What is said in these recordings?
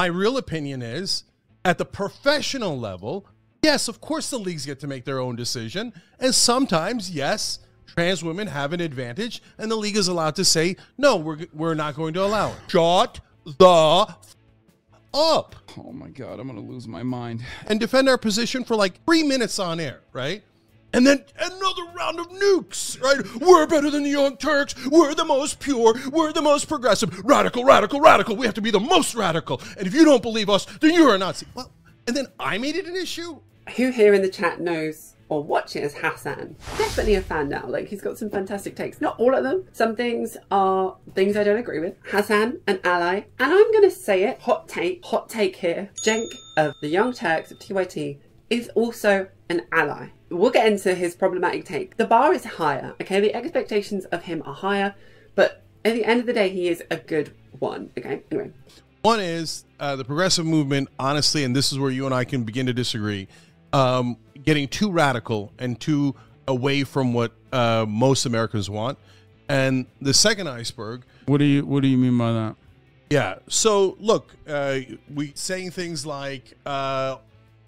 My real opinion is at the professional level, yes, of course the leagues get to make their own decision. And sometimes, yes, trans women have an advantage, and the league is allowed to say, no, we're, we're not going to allow it. Shut the f- up Oh my god, I'm gonna lose my mind. and defend our position for like three minutes on air, right? And then another round of nukes, right? We're better than the Young Turks. We're the most pure. We're the most progressive. Radical, radical, radical. We have to be the most radical. And if you don't believe us, then you're a Nazi. Well, and then I made it an issue. Who here in the chat knows or watches Hasan? Definitely a fan now. Like he's got some fantastic takes. Not all of them. Some things are things I don't agree with. Hasan, an ally, and I'm gonna say it. Hot take. Hot take here. Cenk of the Young Turks of TYT is also an ally. We'll get into his problematic take. The bar is higher. Okay, the expectations of him are higher, but at the end of the day, he is a good one. Okay. Anyway, One is uh, the progressive movement, honestly, and this is where you and I can begin to disagree, um, getting too radical and too away from what uh, most Americans want. And the second iceberg What do you What do you mean by that? Yeah. So look, uh, we saying things like uh,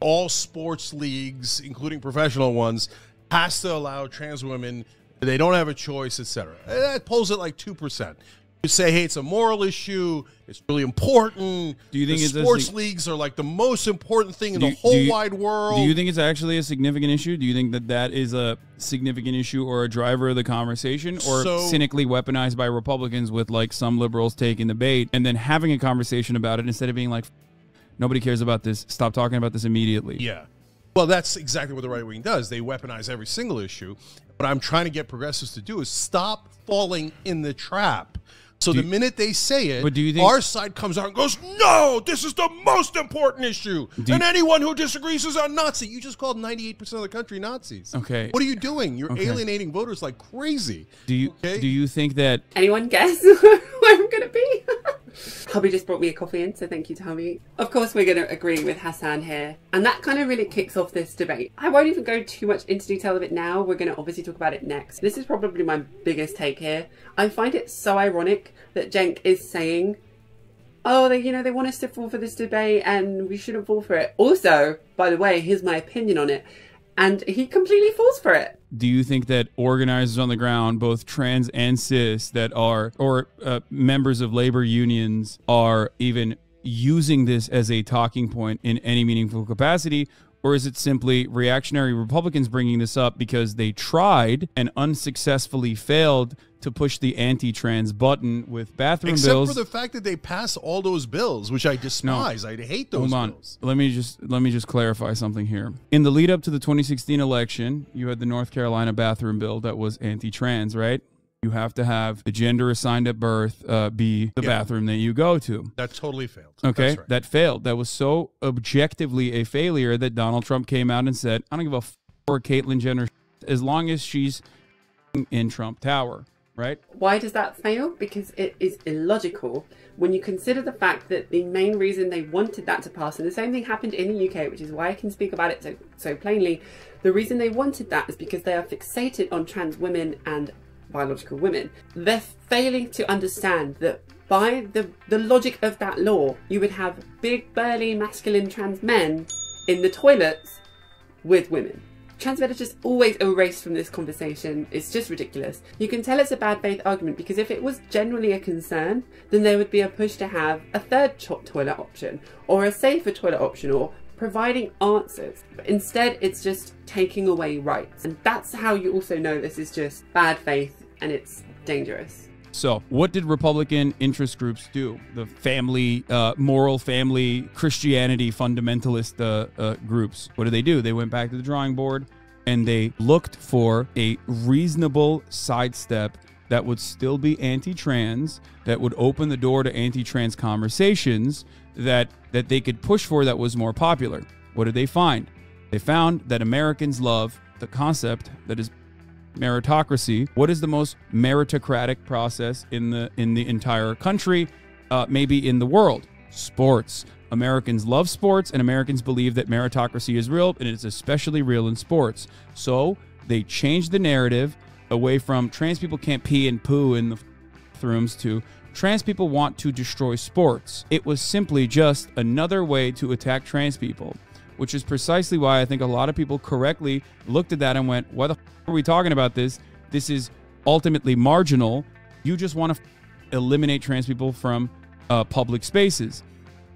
all sports leagues, including professional ones, has to allow trans women. They don't have a choice, etc. That pulls it like two percent. You say, hey, it's a moral issue. It's really important. Do you think the it's sports sig- leagues are like the most important thing in Do the whole you- wide world? Do you think it's actually a significant issue? Do you think that that is a significant issue or a driver of the conversation, or So- cynically weaponized by Republicans with like some liberals taking the bait and then having a conversation about it instead of being like, nobody cares about this. Stop talking about this immediately. Yeah. Well, that's exactly what the right wing does. They weaponize every single issue. What I'm trying to get progressives to do is stop falling in the trap. So the you- minute they say it, But do you think- our side comes out and goes, "No, this is the most important issue." Do you- and anyone who disagrees is a Nazi. You just called 98% of the country Nazis. Okay. What are you doing? You're Okay. alienating voters like crazy. Do you Okay. do you think that Anyone guess where I'm going to be? hubby just brought me a coffee in, so thank you to hubby. Of course, we're going to agree with Hasan here. And that kind of really kicks off this debate. I won't even go too much into detail of it now. We're going to obviously talk about it next. This is probably my biggest take here. I find it so ironic that Cenk is saying oh, they, you know, they want us to fall for this debate and we shouldn't fall for it. Also, by the way, here's my opinion on it. And he completely falls for it. do you think that organizers on the ground, both trans and cis, that are or uh, members of labor unions are even using this as a talking point in any meaningful capacity? Or is it simply reactionary Republicans bringing this up because they tried and unsuccessfully failed to push the anti-trans button with bathroom Except bills? Except for the fact that they pass all those bills, which I despise. I hate those Hold on. bills. Let me just let me just clarify something here. In the lead up to the 2016 election, you had the North Carolina bathroom bill that was anti-trans, right? You have to have the gender assigned at birth uh, be the Yeah. bathroom that you go to. That totally failed. Okay, right. that failed. That was so objectively a failure that Donald Trump came out and said, "I don't give a f- for Caitlyn Jenner as long as she's in Trump Tower." Right? Why does that fail? Because it is illogical when you consider the fact that the main reason they wanted that to pass, and the same thing happened in the UK, which is why I can speak about it so, so plainly. The reason they wanted that is because they are fixated on trans women and biological women. They're failing to understand that by the, the logic of that law, you would have big, burly, masculine trans men in the toilets with women. Trans men are just always erased from this conversation. It's just ridiculous. You can tell it's a bad faith argument because if it was genuinely a concern, then there would be a push to have a third toilet option or a safer toilet option or providing answers. But instead, it's just taking away rights. And that's how you also know this is just bad faith and it's dangerous. So, what did Republican interest groups do? The family, uh, moral family, Christianity fundamentalist uh, uh, groups. What did they do? They went back to the drawing board and they looked for a reasonable sidestep that would still be anti-trans, that would open the door to anti-trans conversations that that they could push for that was more popular. What did they find? They found that Americans love the concept that is meritocracy. What is the most meritocratic process in the in the entire country, uh, maybe in the world? Sports. Americans love sports, and Americans believe that meritocracy is real, and it's especially real in sports. So they changed the narrative away from trans people can't pee and poo in the bathrooms to trans people want to destroy sports. It was simply just another way to attack trans people, which is precisely why I think a lot of people correctly looked at that and went, Why the f- are we talking about this? This is ultimately marginal. You just want to f- eliminate trans people from uh, public spaces.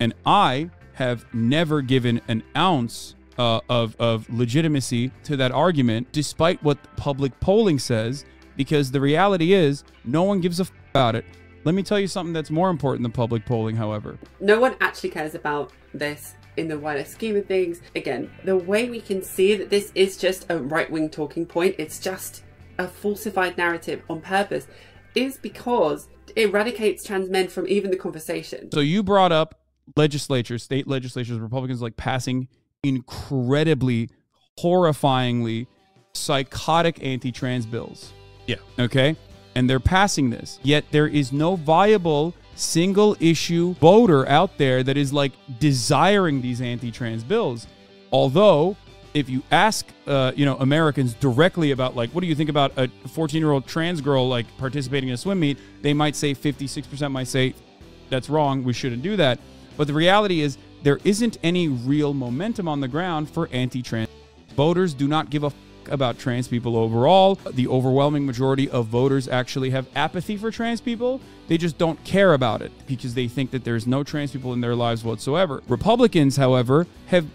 And I have never given an ounce uh, of, of legitimacy to that argument, despite what public polling says, because the reality is no one gives a f- about it. Let me tell you something that's more important than public polling, however. No one actually cares about this in the wider scheme of things. Again, the way we can see that this is just a right wing talking point, it's just a falsified narrative on purpose, is because it eradicates trans men from even the conversation. So you brought up legislatures, state legislatures, Republicans like passing incredibly, horrifyingly psychotic anti trans bills. Yeah. Okay. And they're passing this. Yet there is no viable single issue voter out there that is like desiring these anti trans bills. Although, if you ask, uh, you know, Americans directly about like, what do you think about a 14 year old trans girl like participating in a swim meet? They might say 56% might say that's wrong. We shouldn't do that. But the reality is, there isn't any real momentum on the ground for anti trans. Voters do not give a about trans people overall. The overwhelming majority of voters actually have apathy for trans people. They just don't care about it because they think that there's no trans people in their lives whatsoever. Republicans, however, have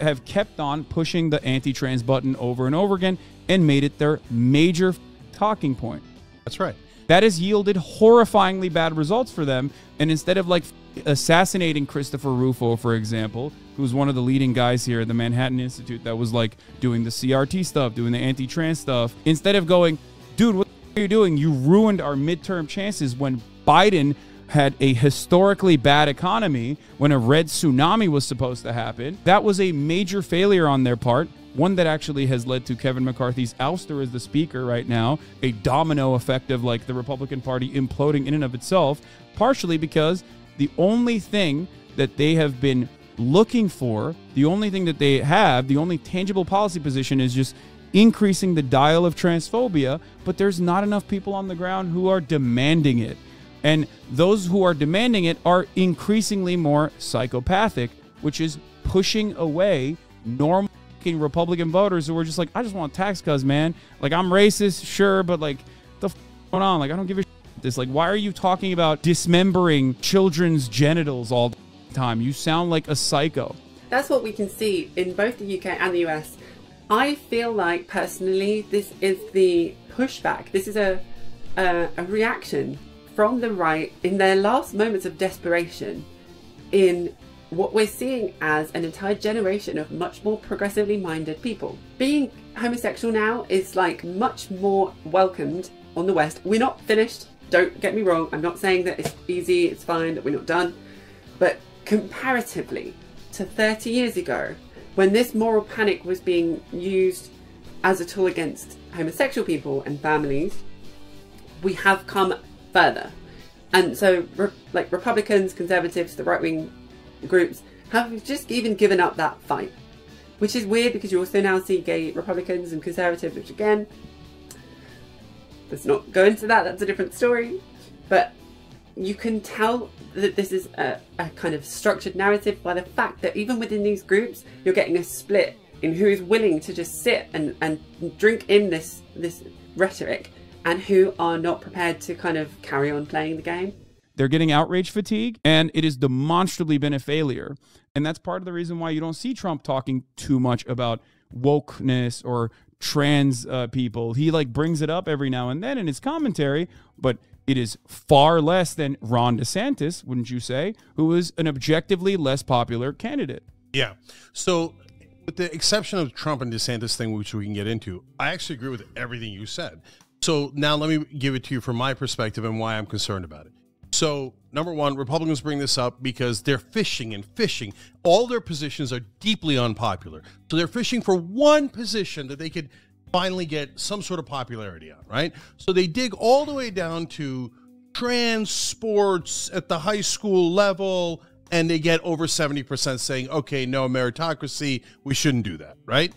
have kept on pushing the anti-trans button over and over again and made it their major talking point. That's right. That has yielded horrifyingly bad results for them. And instead of like assassinating Christopher Rufo, for example, who's one of the leading guys here at the Manhattan Institute that was like doing the CRT stuff, doing the anti trans stuff, instead of going, dude, what are you doing? You ruined our midterm chances when Biden had a historically bad economy, when a red tsunami was supposed to happen. That was a major failure on their part one that actually has led to Kevin McCarthy's ouster as the speaker right now, a domino effect of like the Republican Party imploding in and of itself, partially because the only thing that they have been looking for, the only thing that they have, the only tangible policy position is just increasing the dial of transphobia, but there's not enough people on the ground who are demanding it. And those who are demanding it are increasingly more psychopathic, which is pushing away normal Republican voters who were just like, I just want tax cuts, man. Like, I'm racist, sure, but like, the f- going on? Like, I don't give a shit. This, like, why are you talking about dismembering children's genitals all the time? You sound like a psycho. That's what we can see in both the UK and the US. I feel like personally, this is the pushback. This is a a, a reaction from the right in their last moments of desperation in what we're seeing as an entire generation of much more progressively minded people. Being homosexual now is like much more welcomed on the West. We're not finished, don't get me wrong. I'm not saying that it's easy, it's fine, that we're not done. But comparatively to 30 years ago, when this moral panic was being used as a tool against homosexual people and families, we have come further. And so, like Republicans, conservatives, the right wing groups have just even given up that fight. Which is weird because you also now see gay Republicans and conservatives, which again, let's not go into that, that's a different story. But you can tell that this is a, a kind of structured narrative by the fact that even within these groups, you're getting a split in who is willing to just sit and, and drink in this this rhetoric and who are not prepared to kind of carry on playing the game. They're getting outrage fatigue, and it has demonstrably been a failure. And that's part of the reason why you don't see Trump talking too much about wokeness or trans uh, people. He like brings it up every now and then in his commentary, but it is far less than Ron DeSantis, wouldn't you say, who is an objectively less popular candidate. Yeah. So, with the exception of Trump and DeSantis thing, which we can get into, I actually agree with everything you said. So now let me give it to you from my perspective and why I'm concerned about it. So, number one, Republicans bring this up because they're fishing and fishing. All their positions are deeply unpopular. So they're fishing for one position that they could finally get some sort of popularity on, right? So they dig all the way down to trans sports at the high school level and they get over 70% saying, okay, no meritocracy, we shouldn't do that, right?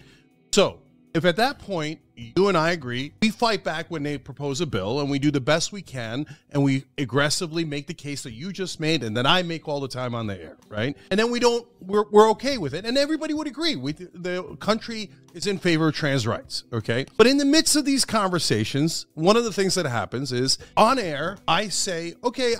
So if at that point you and I agree, we fight back when they propose a bill and we do the best we can and we aggressively make the case that you just made and that I make all the time on the air, right? And then we don't, we're, we're okay with it. And everybody would agree. We, the country is in favor of trans rights, okay? But in the midst of these conversations, one of the things that happens is on air, I say, okay,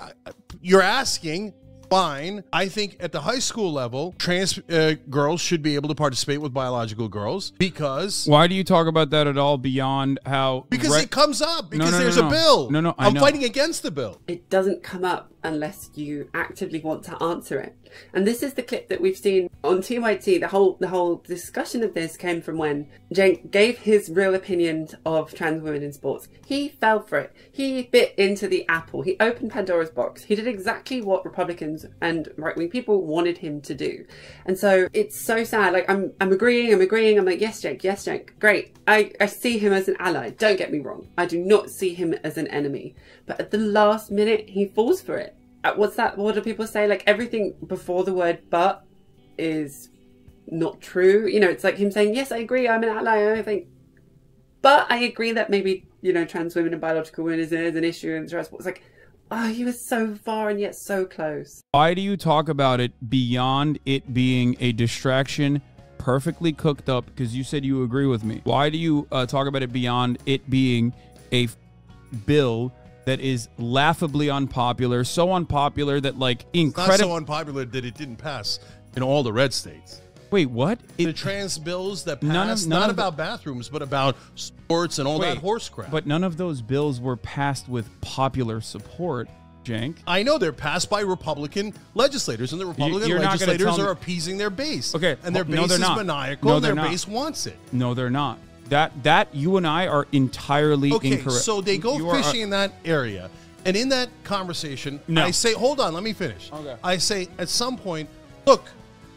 you're asking, fine. I think at the high school level, trans uh, girls should be able to participate with biological girls because Why do you talk about that at all beyond how? because re- it comes up because no, no, there's no. a bill. No, no, I I'm know. fighting against the bill. It doesn't come up unless you actively want to answer it. And this is the clip that we've seen on TYT. The whole the whole discussion of this came from when Cenk gave his real opinion of trans women in sports. He fell for it. He bit into the apple. He opened Pandora's box. He did exactly what Republicans and right wing people wanted him to do. And so it's so sad. Like I'm I'm agreeing, I'm agreeing, I'm like, yes, Cenk, yes, Cenk, great. I, I see him as an ally. Don't get me wrong. I do not see him as an enemy. But at the last minute he falls for it what's that? What do people say? Like everything before the word but is not true. You know, it's like him saying, Yes, I agree, I'm an ally. I think, but I agree that maybe, you know, trans women and biological women is, is an issue in trans sports. Like, oh, he was so far and yet so close. Why do you talk about it beyond it being a distraction, perfectly cooked up? Because you said you agree with me. Why do you uh, talk about it beyond it being a bill that is laughably unpopular, so unpopular that like incredible. so unpopular that it didn't pass in all the red states. Wait, what? the It, trans bills that None of- passed, none not of the- about bathrooms, but about sports and all that horse crap. But none of those bills were passed with popular support, Cenk. I know they're passed by Republican legislators, and the Republican you're legislators are appeasing their base. Okay, and their no, base they're is not. maniacal. No, their not. base wants it. No, they're not. That that you and I are entirely Okay, incorrect. so they go You are- fishing in that area, and in that conversation, No. I say, "Hold on, let me finish." Okay. I say, at some point, look,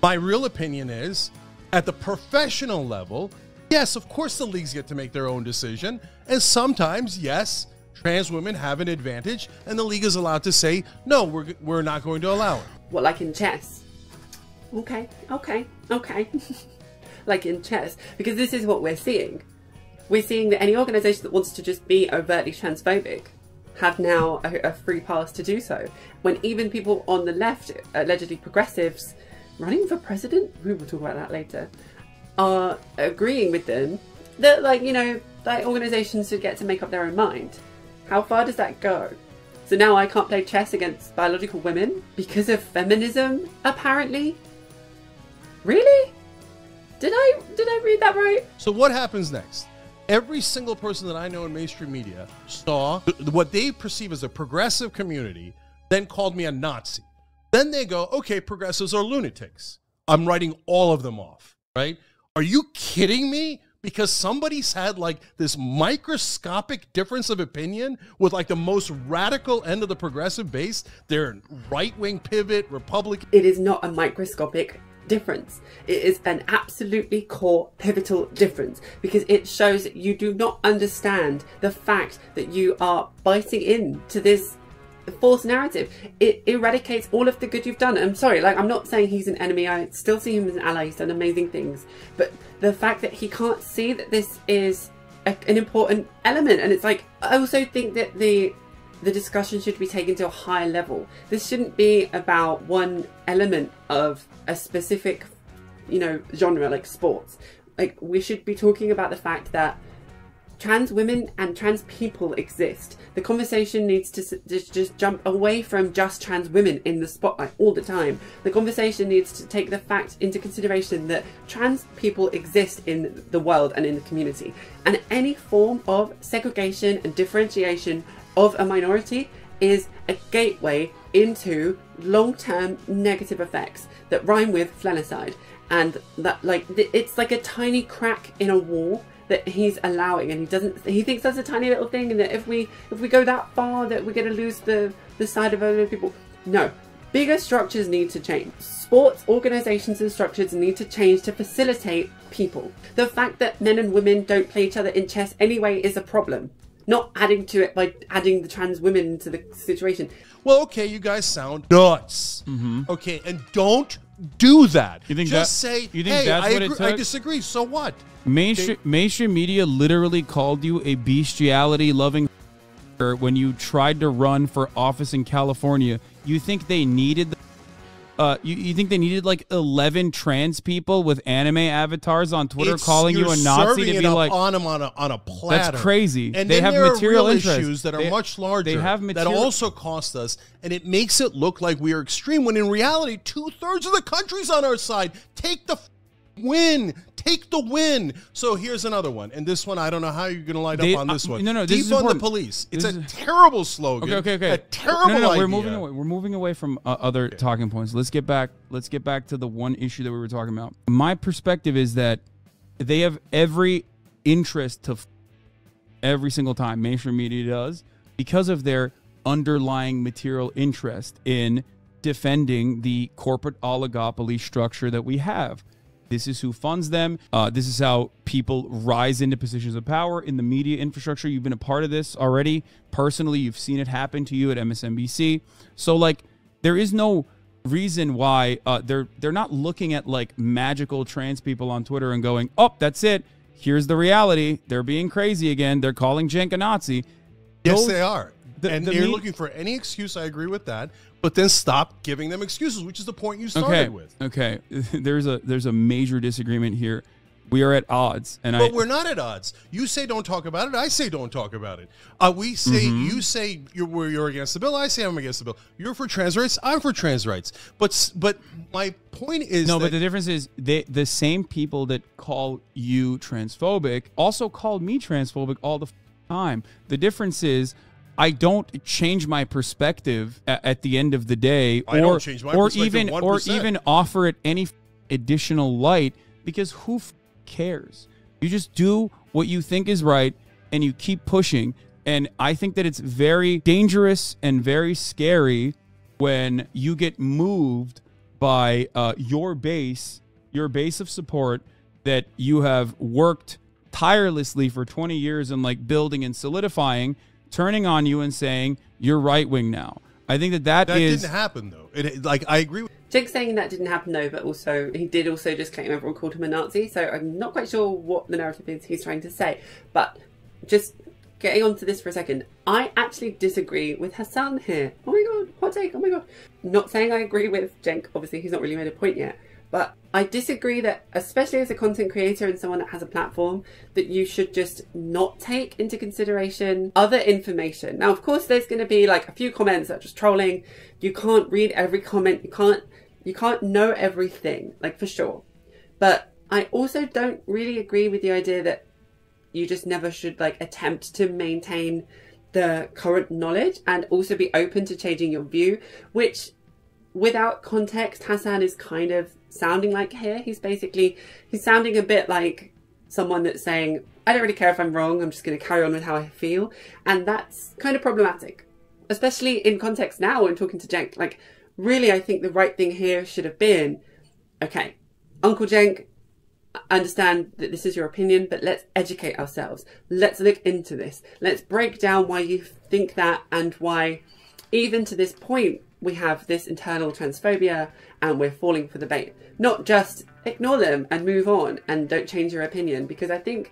my real opinion is, at the professional level, yes, of course the leagues get to make their own decision, and sometimes, yes, trans women have an advantage, and the league is allowed to say, "No, we're we're not going to allow it." Well, like in chess? Okay, okay, okay. like in chess. Because this is what we're seeing. We're seeing that any organisation that wants to just be overtly transphobic have now a, a free pass to do so. When even people on the left, allegedly progressives, running for president, we will talk about that later, are agreeing with them that, like, you know, like organisations should get to make up their own mind. How far does that go? So now I can't play chess against biological women because of feminism, apparently? Really? Did I did I read that right? So what happens next? Every single person that I know in mainstream media saw th- what they perceive as a progressive community, then called me a Nazi. Then they go, okay, progressives are lunatics. I'm writing all of them off, right? Are you kidding me? Because somebody's had like this microscopic difference of opinion with like the most radical end of the progressive base. They're right wing pivot, Republican. It is not a microscopic difference. It is an absolutely core pivotal difference because it shows that you do not understand the fact that you are biting into this false narrative. It eradicates all of the good you've done. I'm sorry, like I'm not saying he's an enemy. I still see him as an ally. He's done amazing things. But the fact that he can't see that this is a, an important element, and it's like I also think that the the discussion should be taken to a higher level. This shouldn't be about one element of a specific, you know, genre like sports. Like we should be talking about the fact that trans women and trans people exist. The conversation needs to just, just jump away from just trans women in the spotlight all the time. The conversation needs to take the fact into consideration that trans people exist in the world and in the community. And any form of segregation and differentiation of a minority is a gateway into long-term negative effects that rhyme with flenicide. And that like it's like a tiny crack in a wall that he's allowing and he doesn't he thinks that's a tiny little thing and that if we if we go that far that we're going to lose the the side of other people. No. Bigger structures need to change. Sports organizations and structures need to change to facilitate people. The fact that men and women don't play each other in chess anyway is a problem not adding to it by adding the trans women into the situation Well, okay, you guys sound nuts. Mm-hmm. Okay, and don't do that. You think just that- say, you think hey, that's I, what it agree, I disagree. So what? Mainstream, mainstream media literally called you a bestiality loving when you tried to run for office in California. You think they needed the uh, you, you think they needed like 11 trans people with anime avatars on Twitter It's- calling you you're a Nazi serving to it be up like, on them on a, on a platter. that's crazy. And they then have there material are real interest. issues that are They- much larger. They have material. that also cost us, and it makes it look like we are extreme. When in reality, two thirds of the country's on our side. Take the f- win. Take the win. So here's another one, and this one I don't know how you're going to light They- up on this uh, one. no, no, this is defund the police. It's This a is- terrible slogan. Okay, okay, okay. A terrible no, no, no, idea. We're moving away. We're moving away from uh, other talking points. Let's get back. Let's get back to the one issue that we were talking about. My perspective is that they have every interest to f- every single time mainstream media does because of their underlying material interest in defending the corporate oligopoly structure that we have. This is who funds them. Uh, this is how people rise into positions of power in the media infrastructure. You've been a part of this already. Personally, you've seen it happen to you at MSNBC. So, like, there is no reason why uh, they're they're not looking at like magical trans people on Twitter and going, "Oh, that's it. Here's the reality. They're being crazy again. They're calling Cenk a Nazi." Yes, Those- they are. The- and the you're me- looking for any excuse. I agree with that. But then stop giving them excuses, which is the point you started Okay, with. okay. There's a there's a major disagreement here. We are at odds, and But I we're not at odds. You say don't talk about it. I say don't talk about it. Uh, we say Mm-hmm. you say you're you're against the bill. I say I'm against the bill. You're for trans rights. I'm for trans rights. But but my point is No, but the difference is they the same people that call you transphobic also called me transphobic all the f- time. The difference is I don't change my perspective a- at the end of the day, I or don't change my or even or even offer it any additional light because who f- cares? You just do what you think is right and you keep pushing. And I think that it's very dangerous and very scary when you get moved by uh, your base, your base of support that you have worked tirelessly for 20 years and like building and solidifying, turning on you and saying you're right wing now. I think that that that is didn't happen though. It, like I agree. with Jake's saying that didn't happen though, but also he did also just claim everyone called him a Nazi. So I'm not quite sure what the narrative is he's trying to say. But just getting onto this for a second, I actually disagree with Hasan here. Oh my god, hot take! Oh my god. Not saying I agree with Jake. Obviously, he's not really made a point yet. But I disagree that, especially as a content creator and someone that has a platform, that you should just not take into consideration other information. Now, of course, there's going to be like a few comments that are just trolling. You can't read every comment. You can't. You can't know everything, like for sure. But I also don't really agree with the idea that you just never should like attempt to maintain the current knowledge and also be open to changing your view, which without context, Hasan is kind of sounding like here. He's basically he's sounding a bit like someone that's saying, I don't really care if I'm wrong, I'm just gonna carry on with how I feel. And that's kind of problematic. Especially in context now when talking to Cenk. Like, really I think the right thing here should have been, okay, Uncle Cenk, understand that this is your opinion, but let's educate ourselves. Let's look into this. Let's break down why you think that and why, even to this point, we have this internal transphobia and we're falling for the bait. Not just ignore them and move on and don't change your opinion, because I think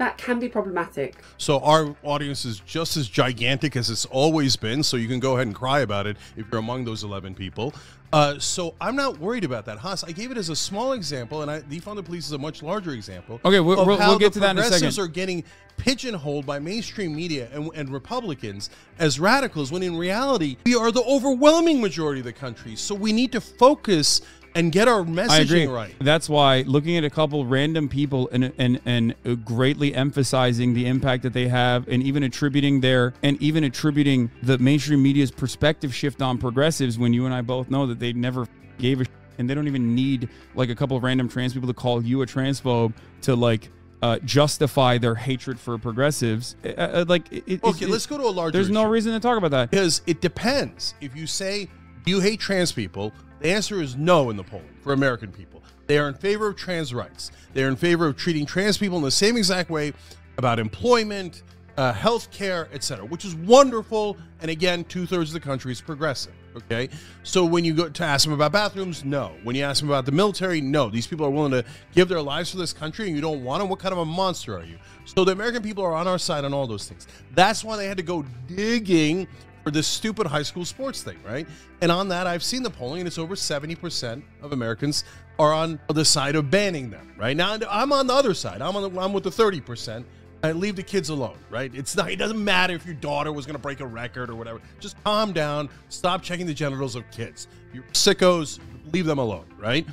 that can be problematic. So our audience is just as gigantic as it's always been. So you can go ahead and cry about it if you're among those 11 people. Uh, so I'm not worried about that. Haas, I gave it as a small example, and I, defund the police is a much larger example. Okay, we'll- of we'll- how we'll get the to that in a second. Progressives are getting pigeonholed by mainstream media and, and Republicans as radicals, when in reality we are the overwhelming majority of the country. So we need to focus and get our messaging I agree. right. That's why looking at a couple random people and and and greatly emphasizing the impact that they have, and even attributing their and even attributing the mainstream media's perspective shift on progressives, when you and I both know that they never gave a sh- and they don't even need like a couple of random trans people to call you a transphobe to like. Uh, justify their hatred for progressives, Uh, uh, like it, Okay, it- let's go to a larger There's no reason to talk about that. Because it depends. If you say you hate trans people, the answer is no in the polling for American people. They are in favor of trans rights. They are in favor of treating trans people in the same exact way about employment, uh, health care, etc., which is wonderful. And again, two thirds of the country is progressive. Okay, so when you go to ask them about bathrooms, no. When you ask them about the military, no. These people are willing to give their lives for this country, and you don't want them. What kind of a monster are you? So the American people are on our side on all those things. That's why they had to go digging for this stupid high school sports thing, right? And on that, I've seen the polling, and it's over 70% of Americans are on the side of banning them, right? Now, I'm on the other side. I'm, on the, I'm with the 30%. I leave the kids alone, right? It's not. It doesn't matter if your daughter was going to break a record or whatever. Just calm down. Stop checking the genitals of kids. You sickos, leave them alone, right?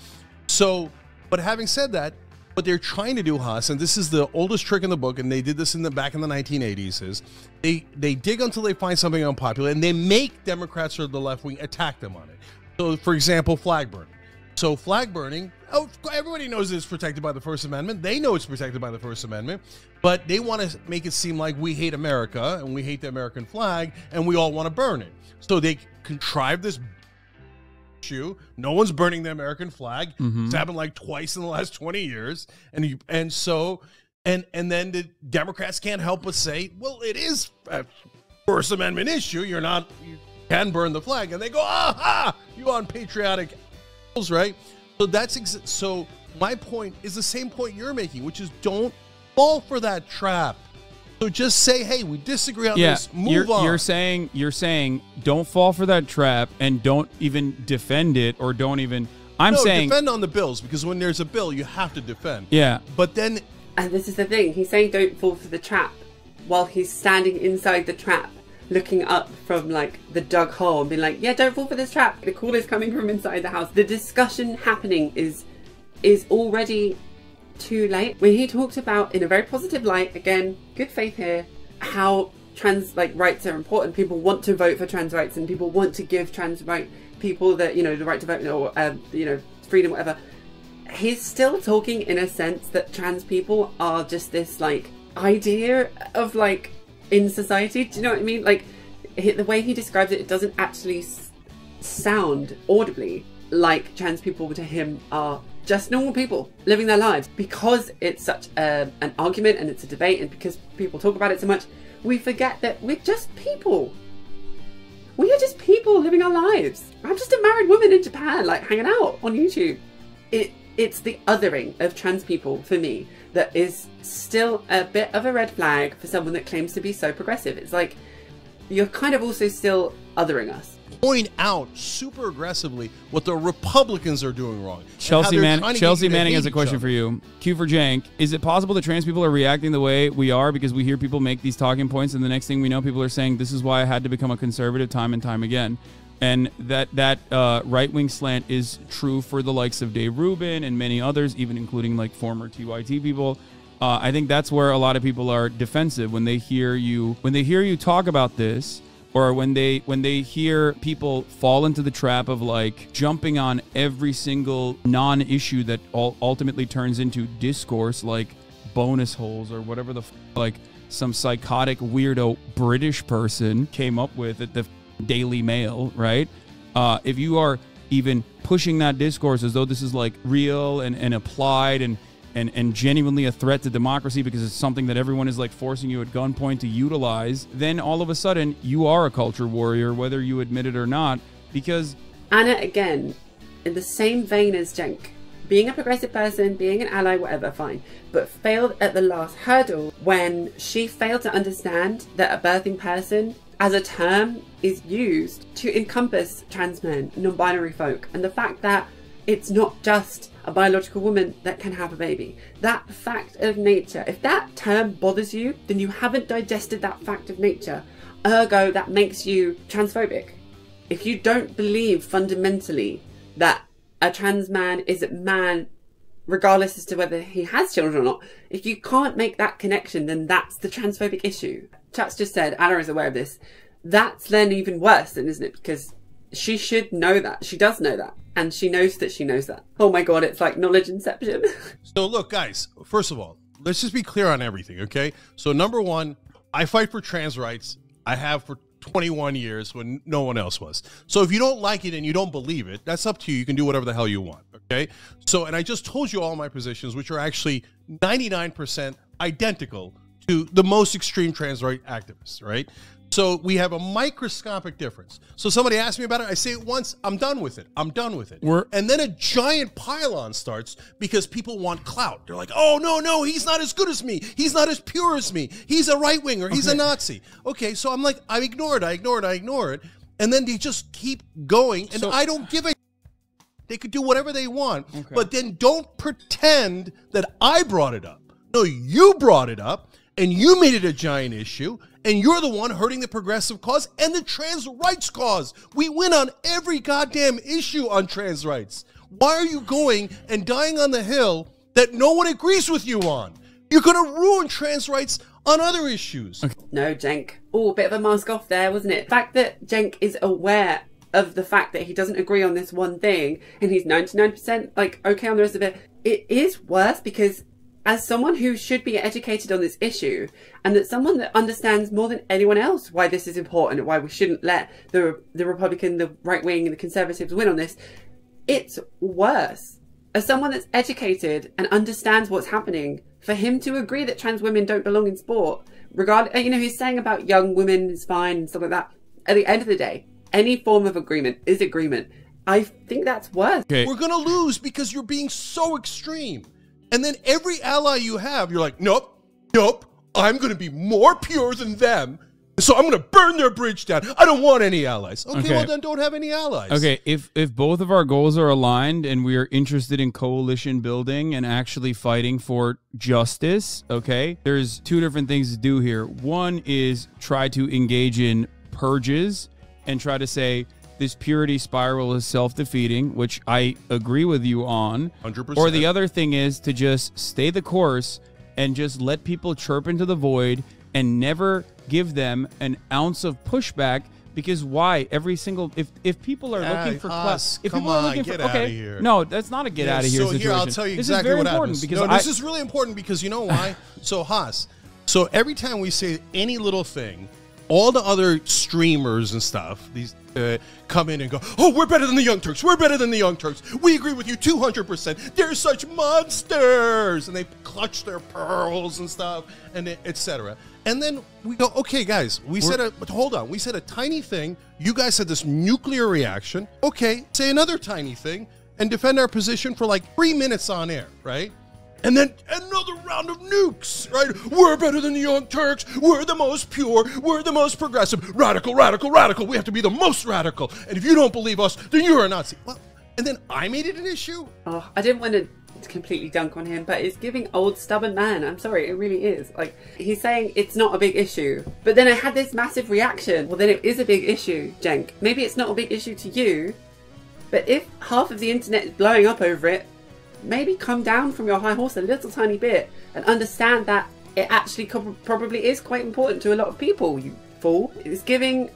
So, but having said that, what they're trying to do, Haas, and this is the oldest trick in the book, and they did this in the back in the 1980s, is they they dig until they find something unpopular, and they make Democrats or the left wing attack them on it. So, for example, flag burning. So, flag burning, oh, everybody knows it's protected by the First Amendment. They know it's protected by the First Amendment, but they want to make it seem like we hate America and we hate the American flag, and we all want to burn it. So they contrive this issue. No one's burning the American flag. Mm-hmm. It's happened like twice in the last 20 years. And you, and so and and then the Democrats can't help but say, well, it is a First Amendment issue. You're not you can burn the flag. And they go, aha, you unpatriotic right? So that's ex- so my point is the same point you're making, which is don't fall for that trap. So just say, hey, we disagree on yeah, this. Move you're, on. you're saying you're saying don't fall for that trap and don't even defend it or don't even. I'm no, saying defend on the bills because when there's a bill, you have to defend. yeah. But then And this is the thing. He's saying don't fall for the trap while he's standing inside the trap, looking up from like the dug hole and being like, Yeah, don't fall for this trap. The call is coming from inside the house. The discussion happening is is already too late. When he talked about in a very positive light, again, good faith here, how trans like rights are important. People want to vote for trans rights and people want to give trans right people that, you know, the right to vote or um, you know, freedom, whatever he's still talking in a sense that trans people are just this like idea of like in society. Do you know what I mean? Like he- the way he describes it, it doesn't actually sound audibly like trans people to him are just normal people living their lives because it's such a, an argument and it's a debate and because people talk about it so much we forget that we're just people we are just people living our lives i'm just a married woman in japan like hanging out on youtube it it's the othering of trans people for me that is still a bit of a red flag for someone that claims to be so progressive. It's like you're kind of also still othering us. Point out super aggressively what the Republicans are doing wrong. Chelsea, Man- trying to get Chelsea Manning has a question for you. Q for Cenk. Is it possible that trans people are reacting the way we are because we hear people make these talking points, and the next thing we know, people are saying, "This is why I had to become a conservative time and time again." And that that uh, right wing slant is true for the likes of Dave Rubin and many others, even including like former TYT people. Uh, I think that's where a lot of people are defensive when they hear you when they hear you talk about this or when they when they hear people fall into the trap of like jumping on every single non-issue that ul- ultimately turns into discourse like bonus holes or whatever the f- like some psychotic weirdo british person came up with at the daily mail right? Uh, if you are even pushing that discourse as though this is like real and, and applied and and, and genuinely a threat to democracy because it's something that everyone is like forcing you at gunpoint to utilize, then all of a sudden you are a culture warrior, whether you admit it or not, because Ana, again, in the same vein as Cenk, being a progressive person, being an ally, whatever, fine, but failed at the last hurdle when she failed to understand that a birthing person as a term is used to encompass trans men, non binary folk, and the fact that it's not just a biological woman that can have a baby. That fact of nature, if that term bothers you, then you haven't digested that fact of nature. Ergo, that makes you transphobic. If you don't believe fundamentally that a trans man is a man regardless as to whether he has children or not if you can't make that connection then that's the transphobic issue. Chat's just said ana is aware of this. That's then even worse then isn't it? Because she should know that. She does know that and she knows that she knows that oh my god it's like knowledge inception So look, guys. First of all, let's just be clear on everything, okay? So number one, I fight for trans rights. I have for 21 years when no one else was. So if you don't like it and you don't believe it, that's up to you. You can do whatever the hell you want, okay? So and I just told you all my positions, which are actually 99% identical to the most extreme trans right activists, right? So we have a microscopic difference. So somebody asks me about it, I say it once, I'm done with it. I'm done with it. We're- and then a giant pylon starts because people want clout. They're like, oh, no, no, he's not as good as me. He's not as pure as me. He's a right winger. He's a Nazi. Okay, so I'm like, I ignore it, I ignore it, I ignore it. And then they just keep going, and So- I don't give a they could do whatever they want, but then don't pretend that I brought it up. No, you brought it up and you made it a giant issue, and you're the one hurting the progressive cause and the trans rights cause. We win on every goddamn issue on trans rights. Why are you going and dying on the hill that no one agrees with you on? You're going to ruin trans rights on other issues. No, Cenk. Oh, a bit of a mask off there, wasn't it? The fact that Cenk is aware of the fact that he doesn't agree on this one thing and he's 99% like okay on the rest of it, it is worse because as someone who should be educated on this issue and that someone that understands more than anyone else why this is important and why we shouldn't let the the Republican, the right wing, and the conservatives win on this, it's worse. As someone that's educated and understands what's happening, for him to agree that trans women don't belong in sport, regard uh, you know, he's saying about young women is fine and stuff like that. At the end of the day, any form of agreement is agreement. I think that's worse. Okay. We're going to lose because you're being so extreme. And then every ally you have, you're like, nope, nope, I'm going to be more pure than them. So I'm going to burn their bridge down. I don't want any allies. Okay, Okay. well, then don't have any allies. Okay, if if both of our goals are aligned and we are interested in coalition building and actually fighting for justice, okay, there's two different things to do here. One is try to engage in purges and try to say this purity spiral is self-defeating, which I agree with you on. 100%. Or the other thing is to just stay the course and just let people chirp into the void and never give them an ounce of pushback because why every single if if people are looking for class if people are looking get for okay here. no that's not a get out of here so situation here I'll tell you this exactly what important happens. because no, I, this is really important because you know why? so Haas, so every time we say any little thing, all the other streamers and stuff, these come in and go, "Oh, we're better than the Young Turks. We're better than the Young Turks. We agree with you 200%. They're such monsters." And they clutch their pearls and stuff and etc. And then we go, "Okay, guys, we said a but hold on. We said a tiny thing. You guys said this nuclear reaction. Okay, say another tiny thing and defend our position for like 3 minutes on air, right?" And then another round of nukes, right? We're better than the Young Turks. We're the most pure. We're the most progressive. Radical, radical, radical. We have to be the most radical. And if you don't believe us, then you're a Nazi. Well, and then I made it an issue. Oh, I didn't want to completely dunk on him, but it's giving old stubborn man. I'm sorry, it really is. Like he's saying it's not a big issue, but then I had this massive reaction. Well, then it is a big issue, Cenk. Maybe it's not a big issue to you, but if half of the internet is blowing up over it, maybe come down from your high horse a little tiny bit and understand that it actually probably is quite important to a lot of people. You fool! It's giving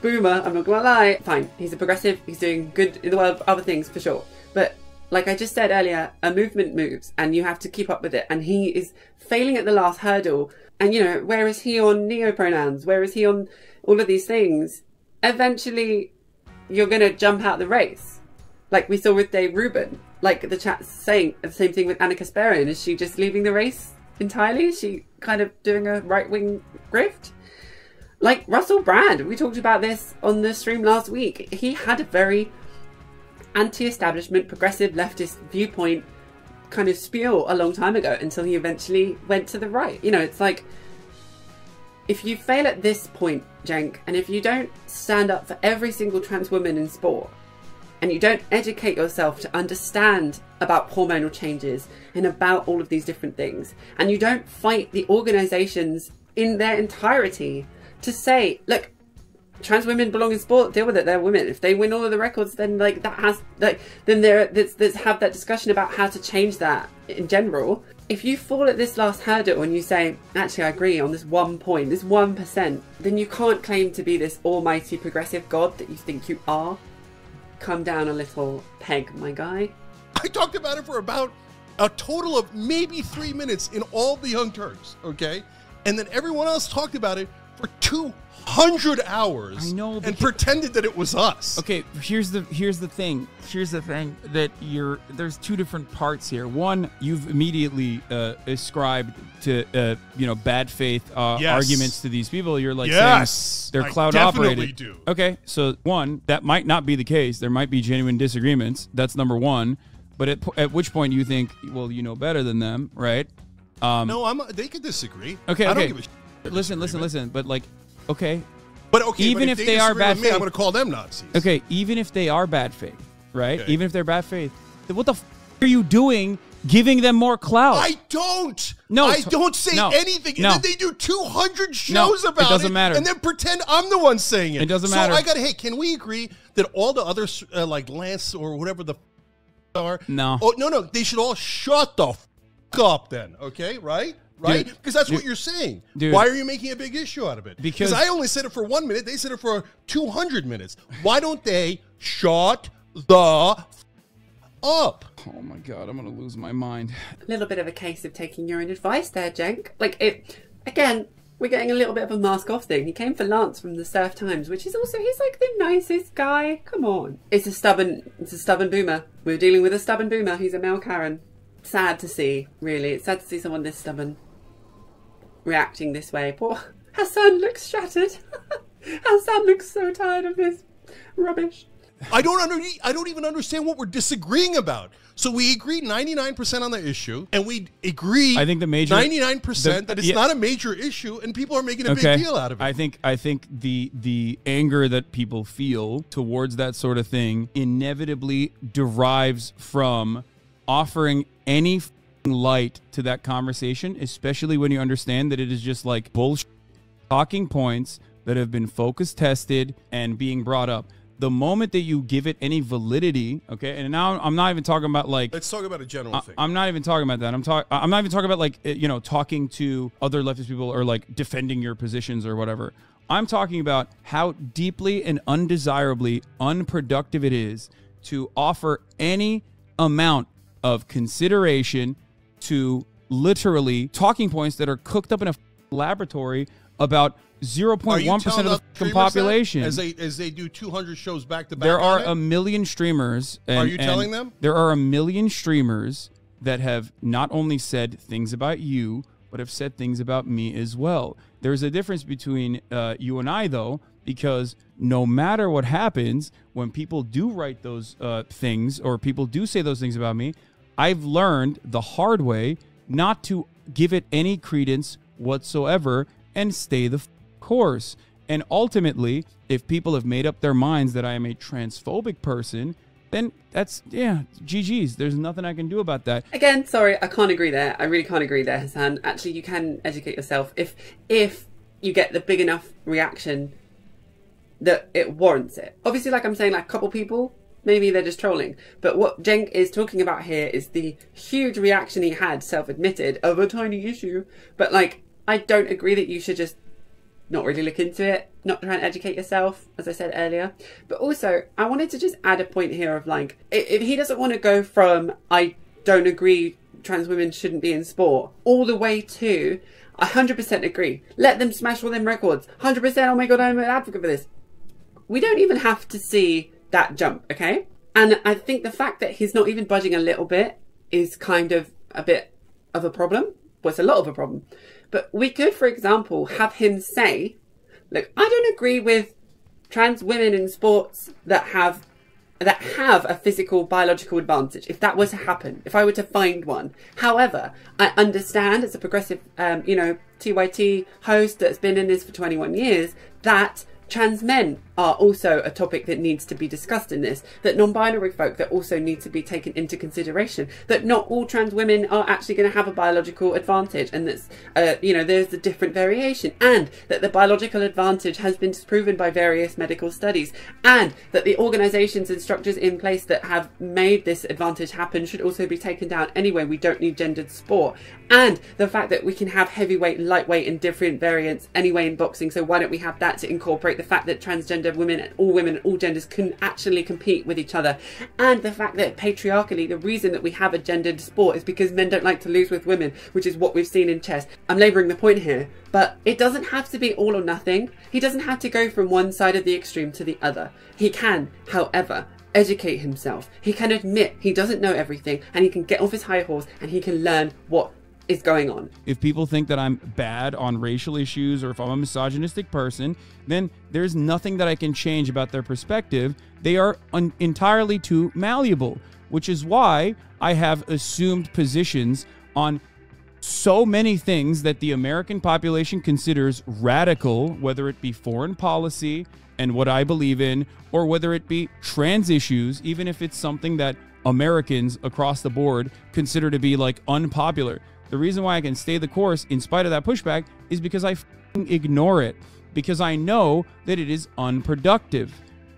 Boomer, I'm not gonna lie, fine, he's a progressive, he's doing good in the world of other things for sure. But like I just said earlier, a movement moves and you have to keep up with it. And he is failing at the last hurdle. And you know, where is he on neopronouns? Where is he on all of these things? Eventually, you're gonna jump out the race. Like we saw with Dave Rubin. Like the chat's saying the same thing with Ana Kasparian. Is she just leaving the race entirely? Is she kind of doing a right wing grift? like Russell Brand, we talked about this on the stream last week. He had a very anti-establishment, progressive leftist viewpoint kind of spiel a long time ago until he eventually went to the right. You know, it's like if you fail at this point, Cenk, and if you don't stand up for every single trans woman in sport, and you don't educate yourself to understand about hormonal changes and about all of these different things, and you don't fight the organizations in their entirety to say, look, trans women belong in sport, deal with it, they're women. If they win all of the records, then like that has like then there let's, let's have that discussion about how to change that in general. If you fall at this last hurdle and you say, actually I agree on this one point, this one percent, then you can't claim to be this almighty progressive god that you think you are. Come down a little peg, my guy. I talked about it for about a total of maybe three minutes in all the Young Turks, okay? And then everyone else talked about it for 200 hours I know, and pretended that it was us. Okay, here's the here's the thing. Here's the thing that you're there's two different parts here. One, you've immediately uh, ascribed to uh, you know bad faith uh, Yes. arguments to these people. You're like Yes, they're I cloud definitely operated. do. Okay, so one that might not be the case. There might be genuine disagreements. That's number one. But at, at which point you think, well, you know better than them, right? Um, No, I'm. They could disagree. Okay, I don't okay. give a listen, listen, listen. But like, okay, But okay, Even but if they are bad me, I'm going to call them Nazis. Okay, even if they are bad faith, right? Okay. Even if they're bad faith, then what the f- are you doing giving them more clout? I don't. No, I don't say no, anything. no. And then they do 200 shows No, it about doesn't matter. And then pretend I'm the one saying it. It doesn't so matter. I got. To, hey, can we agree that all the other uh, like Lance or whatever the f- are? No. Oh no, no. They should all shut the f- up then. Okay, right. Right, because that's what you're saying. dude. Why are you making a big issue out of it? Because- I only said it for one minute. They said it for 200 minutes. Why don't they shut the f- up? oh my god, I'm gonna lose my mind. A little bit of a case of taking your own advice there, Cenk. Like it again, we're getting a little bit of a mask off thing. He came for Lance from the Surf Times, which is also he's like the nicest guy. Come on. It's a stubborn it's a stubborn boomer. We're dealing with a stubborn boomer. He's a male Karen. Sad to see, really. It's sad to see someone this stubborn reacting this way. Poor Hasan looks shattered. Hasan looks so tired of this rubbish. I don't under, I don't even understand what we're disagreeing about. So we agree 99% on the issue, and we agree I think the major- 99% the- that it's yeah. not a major issue, and people are making a okay, big deal out of it. I think I think the the anger that people feel towards that sort of thing inevitably derives from offering any light to that conversation, especially when you understand that it is just like bullshit talking points that have been focus tested and being brought up. The moment that you give it any validity, okay, and now I'm not even talking about like Let's talk about a general thing. I'm not even talking about that. I'm talking. I'm not even talking about like uh, you know talking to other leftist people or like defending your positions or whatever. I'm talking about how deeply and undesirably unproductive it is to offer any amount of consideration to literally talking points that are cooked up in a laboratory about 0.1 percent of the us f***ing streamers that? population. as they as they do 200 shows back to back. There are a million streamers. And, Are you telling them? There are a million streamers that have not only said things about you, but have said things about me as well. There's a difference between uh, you and I, though, because no matter what happens, when people do write those uh, things or people do say those things about me, I've learned the hard way not to give it any credence whatsoever and stay the f- course. And ultimately, if people have made up their minds that I am a transphobic person, then that's yeah, GG's. There's nothing I can do about that. Again, sorry, I can't agree there. I really can't agree there, Hasan. Actually, you can educate yourself if if you get the big enough reaction that it warrants it. Obviously, like I'm saying, like a couple people, maybe they're just trolling. But what Cenk is talking about here is the huge reaction he had, self-admitted, of a tiny issue. But like, I don't agree that you should just not really look into it, not try and educate yourself, as I said earlier. But also, I wanted to just add a point here of like, if he doesn't want to go from I don't agree trans women shouldn't be in sport all the way to I 100% agree. Let them smash all them records. 100%, oh my god, I'm an advocate for this. We don't even have to see that jump, okay? And I think the fact that he's not even budging a little bit is kind of a bit of a problem. Well, it's a lot of a problem. But we could, for example, have him say, look, I don't agree with trans women in sports that have that have a physical biological advantage if that were to happen if i were to find one however i understand as a progressive um, you know tyt host that's been in this for 21 years that trans men are also a topic that needs to be discussed in this that non-binary folk that also need to be taken into consideration that not all trans women are actually going to have a biological advantage and that's uh, you know there's a different variation and that the biological advantage has been disproven by various medical studies and that the organizations and structures in place that have made this advantage happen should also be taken down anyway. We don't need gendered sport. And the fact that we can have heavyweight lightweight and different variants anyway in boxing so why don't we have that to incorporate the fact that transgender gender women and all women and all genders can actually compete with each other. And the fact that patriarchally, the reason that we have a gendered sport is because men don't like to lose with women, which is what we've seen in chess. I'm labouring the point here, but it doesn't have to be all or nothing. He doesn't have to go from one side of the extreme to the other. He can, however, educate himself. He can admit he doesn't know everything and he can get off his high horse and he can learn what is going on. If people think that I'm bad on racial issues or if I'm a misogynistic person, then there's nothing that I can change about their perspective. They are un- entirely too malleable, which is why I have assumed positions on so many things that the American population considers radical, whether it be foreign policy and what I believe in, or whether it be trans issues, even if it's something that Americans across the board consider to be like unpopular. The reason why I can stay the course in spite of that pushback is because I ignore it because I know that it is unproductive.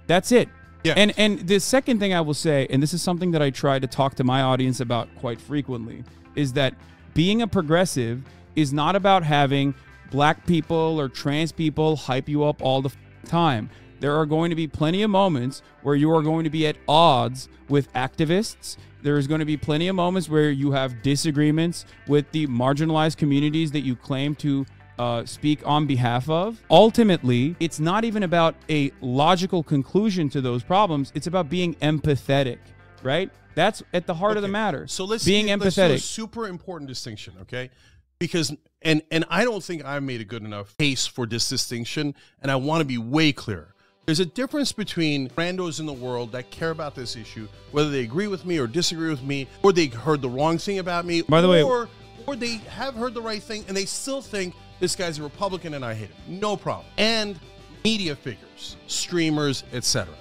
That's it. Yeah. And and the second thing I will say, and this is something that I try to talk to my audience about quite frequently, is that being a progressive is not about having black people or trans people hype you up all the time. There are going to be plenty of moments where you are going to be at odds with activists. There is going to be plenty of moments where you have disagreements with the marginalized communities that you claim to uh, speak on behalf of. Ultimately, it's not even about a logical conclusion to those problems. It's about being empathetic, right? That's at the heart of the matter. So let's being let's a empathetic. super important distinction, okay? Because and and I don't think I made a good enough case for this distinction, and I want to be way clear. There's a difference between randos in the world that care about this issue, whether they agree with me or disagree with me, or they heard the wrong thing about me, By the way- or or they have heard the right thing and they still think this guy's a Republican and I hate him. No problem. And media figures, streamers, etc.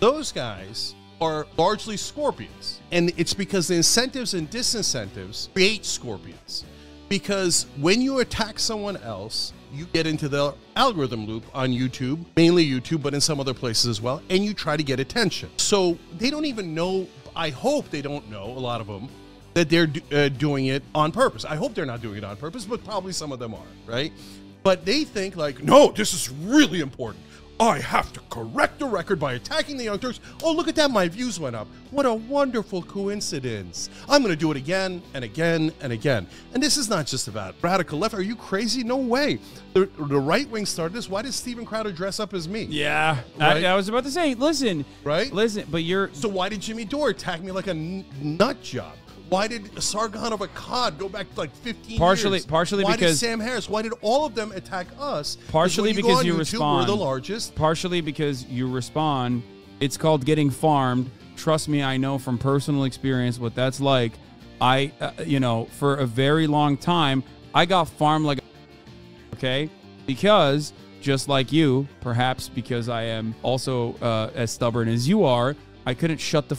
Those guys are largely scorpions. And it's because the incentives and disincentives create scorpions. Because when you attack someone else, you get into the algorithm loop on YouTube, mainly YouTube, but in some other places as well, and you try to get attention. So they don't even know, I hope they don't know, a lot of them, that they're uh, doing it on purpose. I hope they're not doing it on purpose, but probably some of them are, right? But they think, like, no, this is really important. I have to correct the record by attacking the Young Turks. Oh, look at that, my views went up. What a wonderful coincidence. I'm going to do it again and again and again. And this is not just about radical left. Are you crazy? No way. The, the right wing started this. Why did Steven Crowder dress up as me? yeah, Right? I, I was about to say, listen, Right? Listen, but you're So why did Jimmy Dore attack me like a n- nut job? Why did Sargon of Akkad go back to like 15 Partially- years? partially why because- did Sam Harris? Why did all of them attack us? Partially when you because you YouTube, respond. We're the largest. partially because you respond. It's called getting farmed. Trust me, I know from personal experience what that's like. I, uh, you know, for a very long time, I got farmed like, okay, because just like you, perhaps because I am also uh, as stubborn as you are, I couldn't shut the.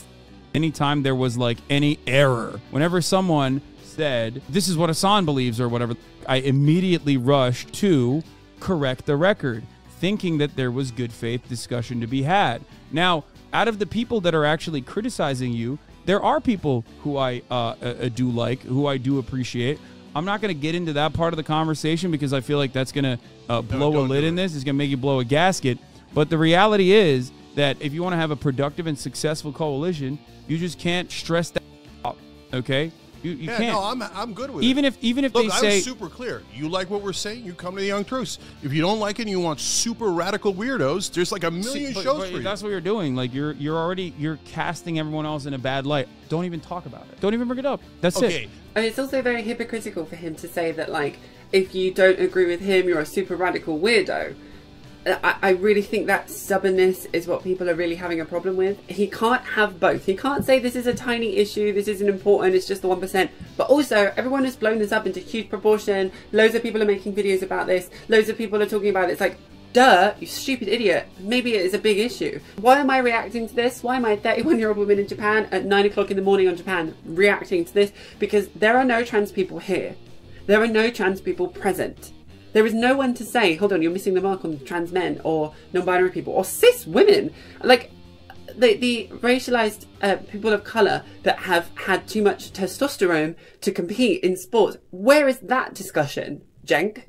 Anytime there was like any error, whenever someone said this is what Hasan believes or whatever, I immediately rushed to correct the record, thinking that there was good faith discussion to be had. Now, out of the people that are actually criticizing you, there are people who I uh, uh, do like, who I do appreciate. I'm not going to get into that part of the conversation because I feel like that's going to uh, blow a lid in this. It's going to make you blow a gasket. But the reality is that if you want to have a productive and successful coalition, you just can't stress that out. Okay, you you Yeah, can't. no, I'm, I'm good with it. even it. if even if Look, they I say was super clear. You like what we're saying, you come to the Young Turks. If you don't like it and you want super radical weirdos, there's like a million but- shows but for you. that's what you're doing. Like you're you're already you're casting everyone else in a bad light. Don't even talk about it. Don't even bring it up. That's okay, it. And it's also very hypocritical for him to say that, like, if you don't agree with him, you're a super radical weirdo. I, really think that stubbornness is what people are really having a problem with. He can't have both. He can't say this is a tiny issue, this isn't important, it's just the 1%. But also, everyone has blown this up into huge proportion. Loads of people are making videos about this. Loads of people are talking about it. It's like, duh, you stupid idiot. Maybe it is a big issue. Why am I reacting to this? Why am I a 31 year old woman in Japan at 9 o'clock in the morning on Japan reacting to this? Because there are no trans people here. There are no trans people present. There is no one to say, hold on, you're missing the mark on trans men or non binary people or cis women. Like, the, the racialized uh, people of color that have had too much testosterone to compete in sports, where is that discussion, Cenk?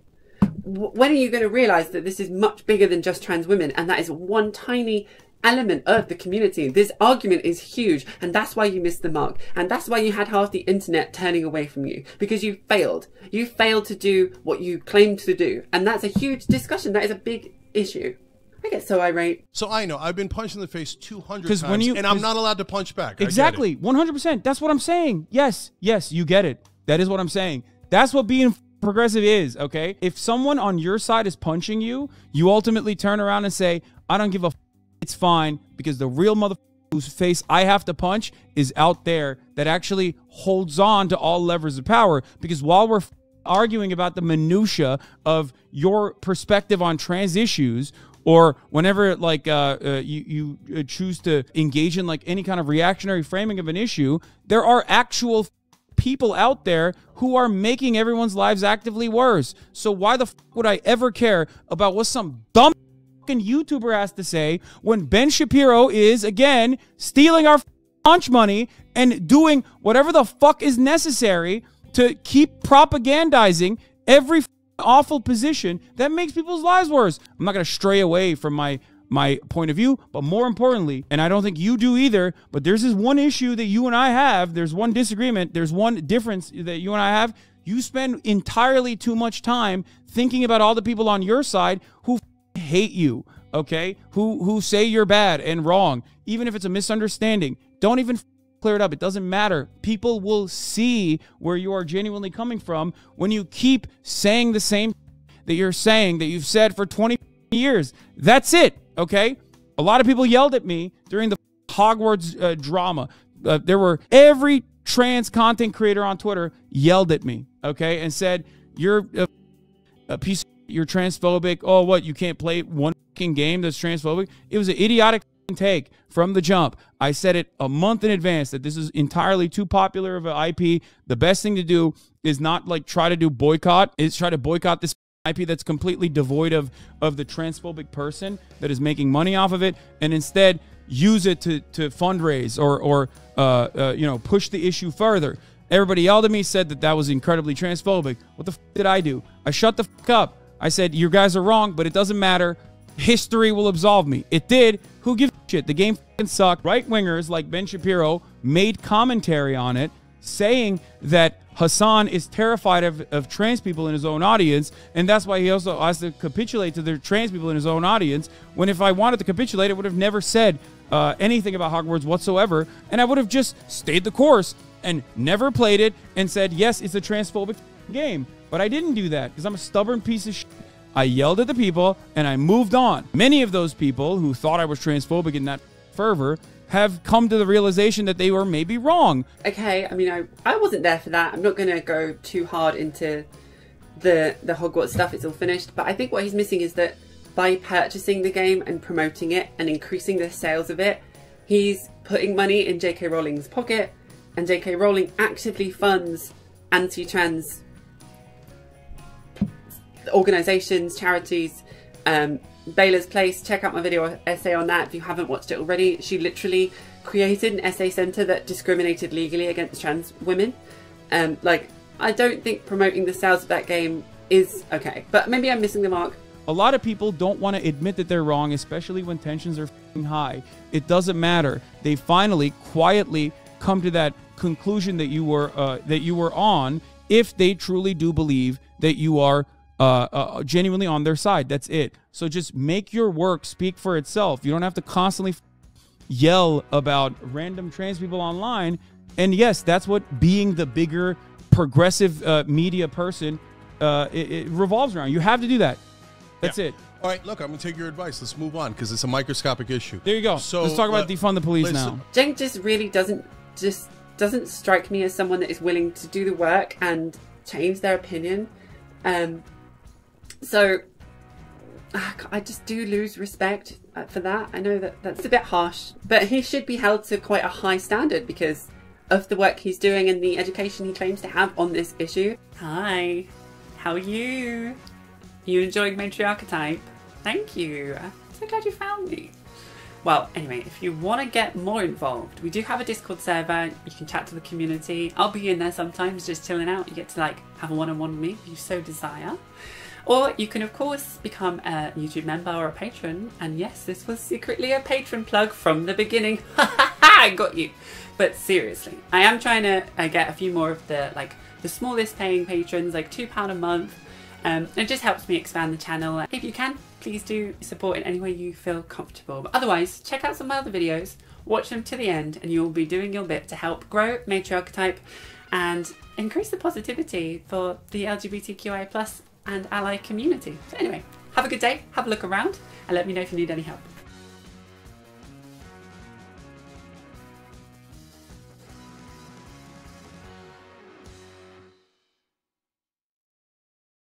when are you going to realize that this is much bigger than just trans women and that is one tiny element of the community. This argument is huge and that's why you missed the mark. And that's why you had half the internet turning away from you because you failed. You failed to do what you claimed to do. And that's a huge discussion. That is a big issue. I get so irate. So I know I've been punched in the face 200 times when you- and I'm not allowed to punch back. I get it. Exactly. 100%. That's what I'm saying. Yes. Yes, you get it. That is what I'm saying. That's what being progressive is, okay? If someone on your side is punching you, you ultimately turn around and say, I don't give a f- it's fine because the real mother whose face I have to punch is out there that actually holds on to all levers of power because while we're arguing about the minutia of your perspective on trans issues or whenever like uh, uh, you you uh, choose to engage in like any kind of reactionary framing of an issue, there are actual people out there who are making everyone's lives actively worse. So why the would I ever care about what some dumb YouTuber has to say when Ben Shapiro is again stealing our launch money and doing whatever the fuck is necessary to keep propagandizing every awful position that makes people's lives worse. I'm not going to stray away from my my point of view, but more importantly, and I don't think you do either, but there's this one issue that you and I have, there's one disagreement, there's one difference that you and I have. You spend entirely too much time thinking about all the people on your side who hate you, okay? Who who say you're bad and wrong, even if it's a misunderstanding. Don't even clear it up. It doesn't matter. People will see where you are genuinely coming from when you keep saying the same that you're saying that you've said for 20 years. That's it, okay? A lot of people yelled at me during the Hogwarts uh, drama. Uh, there were every trans content creator on Twitter yelled at me, okay, and said, You're a, a piece you're transphobic. Oh, what? You can't play one game that's transphobic? It was an idiotic take from the jump. I said it a month in advance that this is entirely too popular of an IP. The best thing to do is not like try to do boycott, is try to boycott this IP that's completely devoid of of the transphobic person that is making money off of it, and instead use it to to fundraise or or uh, uh, you know push the issue further. Everybody yelled at me, said that that was incredibly transphobic. What the did I do? I shut the up. I said you guys are wrong, but it doesn't matter. History will absolve me. It did. Who gives shit? The game fucking sucked. Right wingers like Ben Shapiro made commentary on it, saying that Hasan is terrified of, of trans people in his own audience, and that's why he also has to capitulate to the trans people in his own audience. When if I wanted to capitulate, I would have never said uh, anything about Hogwarts whatsoever, and I would have just stayed the course and never played it and said, yes, it's a transphobic game. But I didn't do that because I'm a stubborn piece of shit. I yelled at the people and I moved on. Many of those people who thought I was transphobic in that fervor have come to the realization that they were maybe wrong. Okay, I mean, I, I wasn't there for that. I'm not going to go too hard into the the Hogwarts stuff. It's all finished. But I think what he's missing is that by purchasing the game and promoting it and increasing the sales of it, he's putting money in J.K. Rowling's pocket, and J.K. Rowling actively funds anti-trans organizations, charities. Um, Beira's Place, check out my video essay on that if you haven't watched it already. She literally created an essay center that discriminated legally against trans women. Um, like, I don't think promoting the sales of that game is okay, but maybe I'm missing the mark. A lot of people don't want to admit that they're wrong, especially when tensions are high. It doesn't matter. They finally quietly come to that conclusion that you were uh, that you were on if they truly do believe that you are uh, uh, genuinely on their side. That's it. So just make your work speak for itself. You don't have to constantly yell about random trans people online. And yes, that's what being the bigger progressive uh, media person uh, it, it revolves around. You have to do that. That's Yeah. it. All right, look, I'm going to take your advice. Let's move on because it's a microscopic issue. There you go. So Let's talk about uh, defund the police let's- now. Cenk just really doesn't just doesn't strike me as someone that is willing to do the work and change their opinion. Um, so I just do lose respect uh, for that. I know that that's a bit harsh, but he should be held to quite a high standard because of the work he's doing and the education he claims to have on this issue. Hi, how are you? You enjoying Matriarchetype? Thank you. I'm so glad you found me. Well, anyway, if you want to get more involved, we do have a Discord server. You can chat to the community. I'll be in there sometimes, just chilling out. You get to like have a one-on-one with me if you so desire. Or you can, of course, become a YouTube member or a patron. And yes, this was secretly a patron plug from the beginning. Ha ha ha! I got you. But seriously, I am trying to uh, get a few more of the like the smallest paying patrons, like two pound a month. Um, it just helps me expand the channel. If you can, please do support in any way you feel comfortable. But otherwise, check out some of my other videos, watch them to the end, and you'll be doing your bit to help grow Matriarchetype and increase the positivity for the LGBTQI plus and ally community. So anyway, have a good day, have a look around, and let me know if you need any help.